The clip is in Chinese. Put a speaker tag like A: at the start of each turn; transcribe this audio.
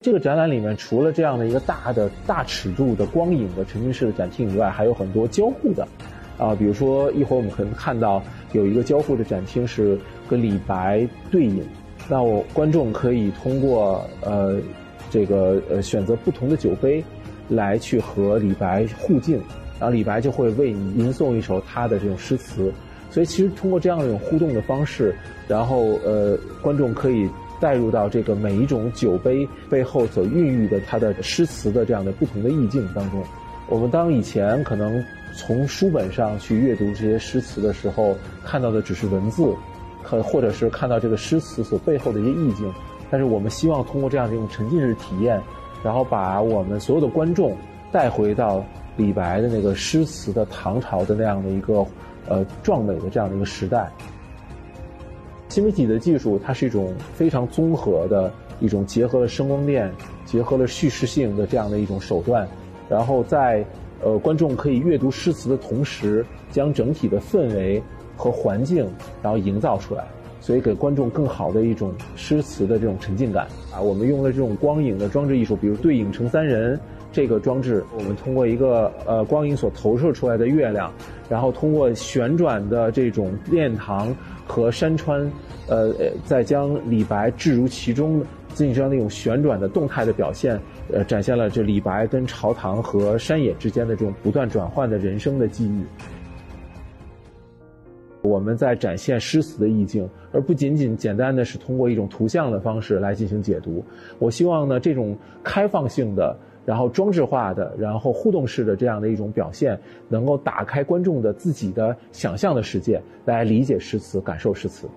A: 这个展览里面，除了这样的一个大的大尺度的光影的沉浸式的展厅以外，还有很多交互的，啊，比如说一会儿我们可能看到有一个交互的展厅是跟李白对饮，那我观众可以通过呃这个呃选择不同的酒杯来去和李白互敬，然后李白就会为你吟诵一首他的这种诗词，所以其实通过这样一种互动的方式，然后呃观众可以。带入到这个每一种酒杯背后所孕育的它的诗词的这样的不同的意境当中，我们当以前可能从书本上去阅读这些诗词的时候，看到的只是文字，可或者是看到这个诗词所背后的一些意境，但是我们希望通过这样的一种沉浸式体验，然后把我们所有的观众带回到李白的那个诗词的唐朝的那样的一个呃壮美的这样的一个时代。新媒体的技术，它是一种非常综合的一种结合了声光电、结合了叙事性的这样的一种手段，然后在呃观众可以阅读诗词的同时，将整体的氛围和环境然后营造出来，所以给观众更好的一种诗词的这种沉浸感啊。我们用了这种光影的装置艺术，比如对影成三人。这个装置，我们通过一个呃光影所投射出来的月亮，然后通过旋转的这种殿堂和山川，呃呃，再将李白置入其中，进行这样一种旋转的动态的表现，呃，展现了这李白跟朝堂和山野之间的这种不断转换的人生的际遇。我们在展现诗词的意境，而不仅仅简单的是通过一种图像的方式来进行解读。我希望呢，这种开放性的。然后装置化的，然后互动式的这样的一种表现，能够打开观众的自己的想象的世界，来理解诗词，感受诗词。